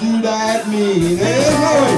you like me. Hey, hey.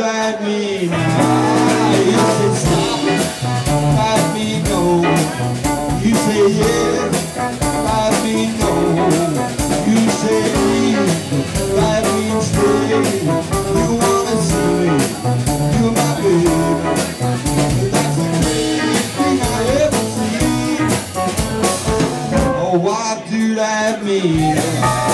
let me now. You say stop, me go. You say me go. You say me. You wanna see me, you my baby. That's the greatest thing I ever seen. Oh, do that mean?